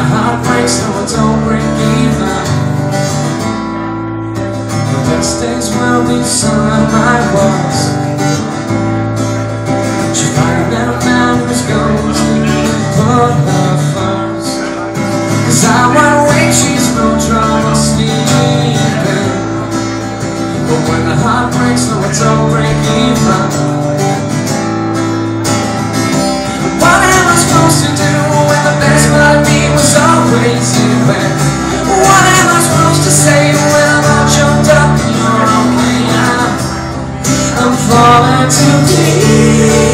the heart breaks no, it don't break even. The best days will be we saw my walls. She found out a man was going to put her first Cause I went away, she's no drama sleeping. But when the heart breaks no, it don't break even. I'm falling to pieces.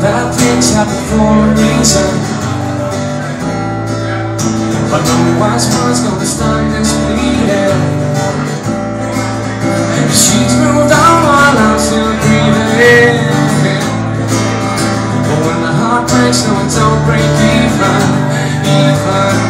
that things happen for a reason. But no wise words gonna stop this bleeding And she's moved on while I'm still breathing But when the heart breaks, no, it don't break even, even.